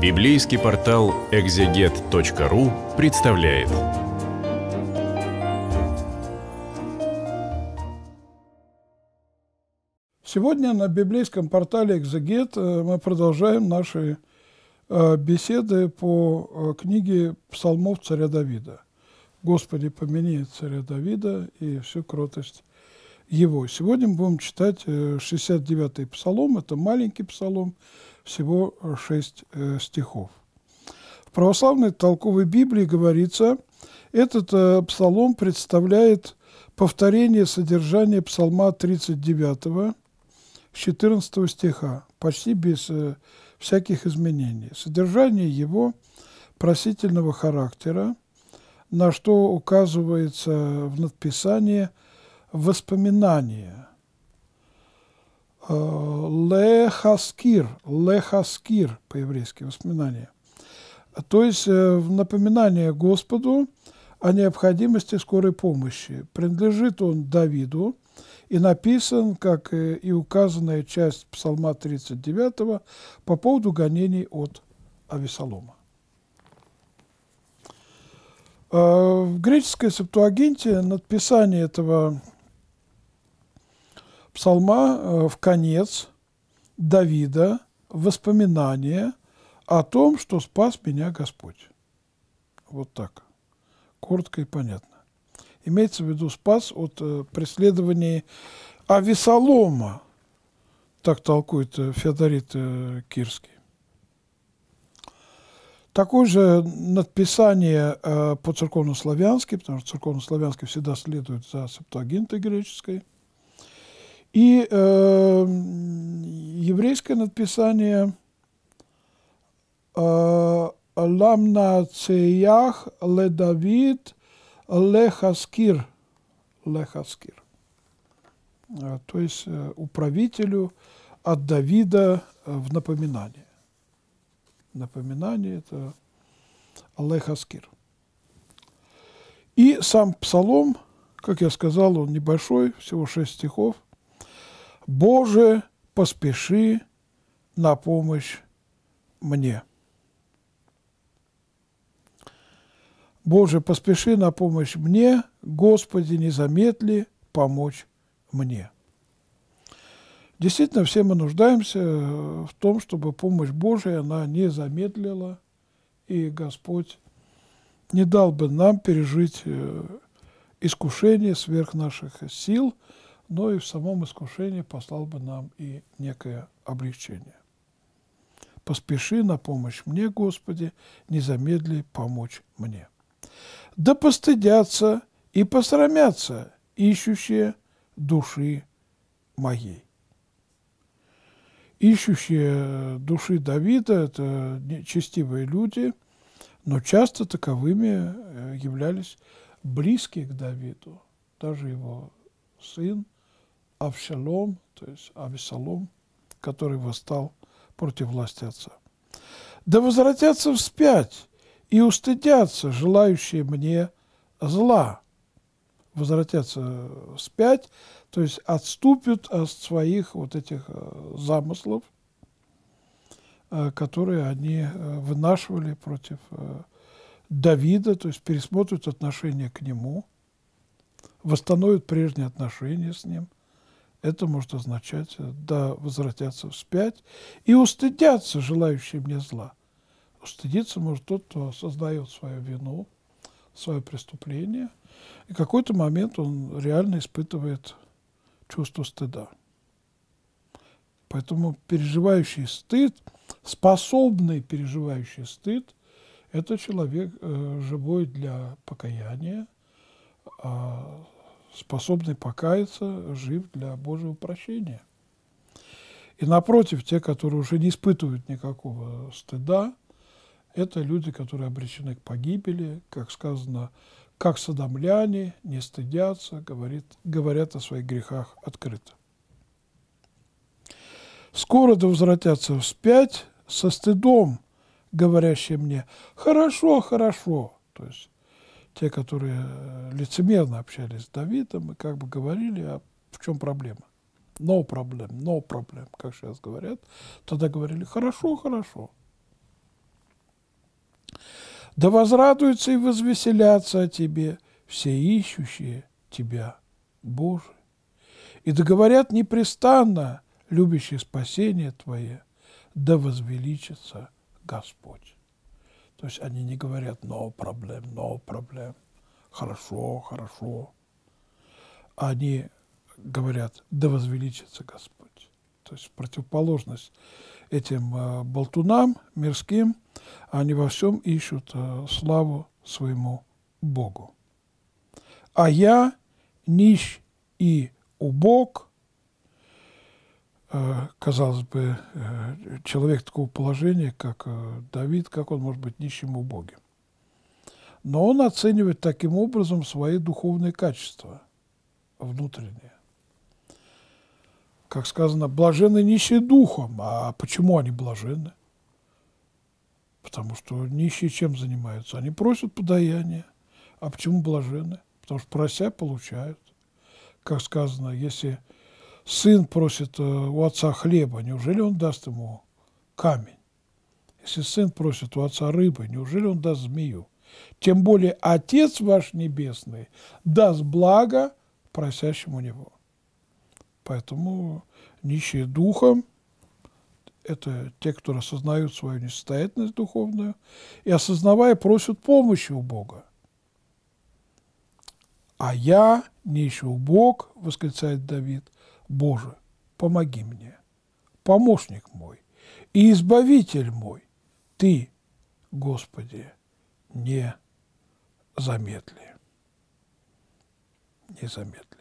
Библейский портал экзегет.ру представляет. Сегодня на библейском портале «Экзегет» э, мы продолжаем наши э, беседы по э, книге псалмов царя Давида. «Господи, помяни царя Давида и всю кротость его». Сегодня мы будем читать 69-й псалом. Это маленький псалом, всего 6 стихов. В православной толковой Библии говорится, этот псалом представляет повторение содержания псалма 39 с 14 стиха, почти без э, всяких изменений. Содержание его просительного характера, на что указывается в надписании воспоминания. Э, лехаскир, лехаскир по-еврейски, воспоминания. То есть э, напоминание Господу о необходимости скорой помощи. Принадлежит он Давиду, и написан, как и указанная часть Псалма 39 по поводу гонений от Авесолома. В греческой септуагинте надписание этого псалма э, в конец Давида воспоминание о том, что спас меня Господь. Вот так. Коротко и понятно. Имеется в виду спас от э, преследований Авесолома, так толкует э, Феодорит Кирский. Такое же надписание э, по церковнославянски, потому что церковнославянский всегда следует за септуагинтой греческой. И э, еврейское надписание э, «Ламна цеях ле Давид лехаскир, лехаскир. А, то есть э, управителю от Давида э, в напоминание. Напоминание – это лехаскир. И сам псалом, как я сказал, он небольшой, всего шесть стихов. «Боже, поспеши на помощь мне». Боже, поспеши на помощь мне, Господи, не замедли помочь мне. Действительно, все мы нуждаемся в том, чтобы помощь Божия, она не замедлила, и Господь не дал бы нам пережить э, искушение сверх наших сил, но и в самом искушении послал бы нам и некое облегчение. Поспеши на помощь мне, Господи, не замедли помочь мне да постыдятся и посрамятся ищущие души моей. Ищущие души Давида – это честивые люди, но часто таковыми э, являлись близкие к Давиду. Даже его сын Авшалом, то есть Авесолом, который восстал против власти отца. Да возвратятся вспять и устыдятся желающие мне зла, возвратятся вспять, то есть отступят от своих вот этих э, замыслов, э, которые они э, вынашивали против Давида, то есть пересмотрят отношение к нему, восстановят прежние отношения с ним. Это может означать, да, возвратятся вспять и устыдятся желающие мне зла – Стыдиться может тот, кто создает свою вину, свое преступление, и какой-то момент он реально испытывает чувство стыда. Поэтому переживающий стыд, способный переживающий стыд, это человек э, живой для покаяния, а способный покаяться, жив для Божьего прощения. И напротив, те, которые уже не испытывают никакого стыда, это люди, которые обречены к погибели, как сказано, как садомляне, не стыдятся, говорит, говорят о своих грехах открыто. Скоро да возвратятся вспять со стыдом, говорящие мне «хорошо, хорошо». То есть те, которые лицемерно общались с Давидом и как бы говорили, а в чем проблема? No problem, no problem, как сейчас говорят. Тогда говорили «хорошо, хорошо». Да возрадуются и возвеселятся о Тебе все ищущие Тебя, Боже. И да говорят непрестанно, любящие спасение Твое, да возвеличится Господь. То есть они не говорят «no проблем, no проблем», «хорошо, хорошо». Они говорят «да возвеличится Господь». То есть противоположность этим э, болтунам мирским, они во всем ищут э, славу своему Богу. А я нищ и убог, казалось бы, э, человек такого положения, как э, Давид, как он может быть нищим и убогим? Но он оценивает таким образом свои духовные качества внутренние как сказано, блаженны нищие духом. А почему они блаженны? Потому что нищие чем занимаются? Они просят подаяния. А почему блаженны? Потому что прося, получают. Как сказано, если сын просит э, у отца хлеба, неужели он даст ему камень? Если сын просит у отца рыбы, неужели он даст змею? Тем более Отец ваш Небесный даст благо просящему него. Поэтому нищие духом – это те, кто осознают свою несостоятельность духовную и, осознавая, просят помощи у Бога. «А я, нищий Бог, – восклицает Давид, – Боже, помоги мне, помощник мой и избавитель мой, Ты, Господи, не замедли». Не замедли.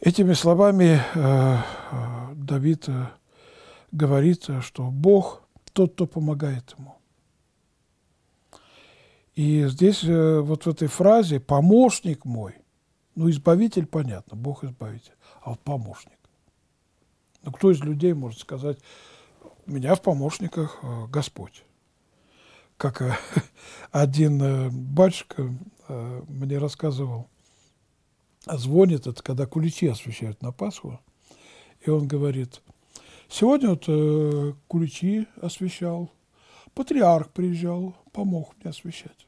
Этими словами э, э, Давид э, говорит, что Бог тот, кто помогает ему. И здесь вот в этой фразе «помощник мой», ну, избавитель, понятно, Бог избавитель, а вот помощник. Ну, кто из людей может сказать, меня в помощниках Господь? Как один батюшка мне рассказывал, звонит, это когда куличи освещают на Пасху, и он говорит, сегодня вот э, куличи освещал, патриарх приезжал, помог мне освещать.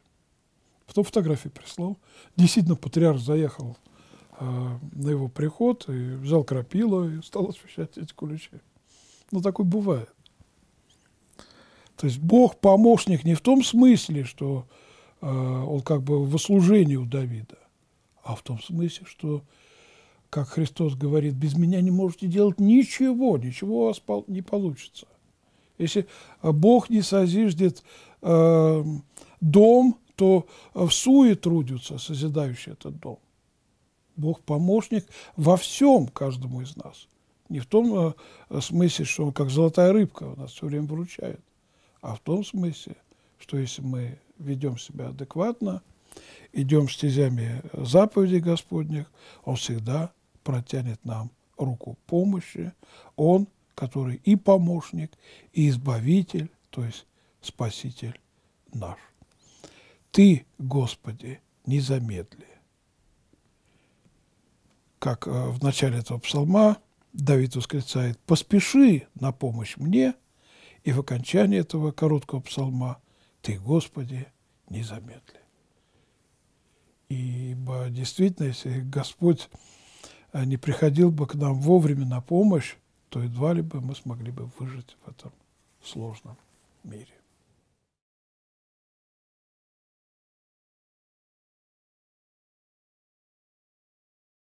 Потом фотографии прислал. Действительно, патриарх заехал э, на его приход и взял крапило и стал освещать эти куличи. Ну, такое бывает. То есть Бог помощник не в том смысле, что э, он как бы в служении у Давида, а в том смысле, что, как Христос говорит, без меня не можете делать ничего, ничего у вас не получится. Если Бог не созиждет э, дом, то в суе трудятся, созидающие этот дом. Бог помощник во всем каждому из нас. Не в том э, смысле, что он как золотая рыбка у нас все время выручает, а в том смысле, что если мы ведем себя адекватно – идем стезями заповедей Господних, Он всегда протянет нам руку помощи. Он, который и помощник, и избавитель, то есть Спаситель наш. Ты, Господи, не замедли. Как э, в начале этого псалма Давид восклицает, поспеши на помощь мне, и в окончании этого короткого псалма, ты, Господи, не замедли. Ибо действительно, если Господь э, не приходил бы к нам вовремя на помощь, то едва ли бы мы смогли бы выжить в этом сложном мире.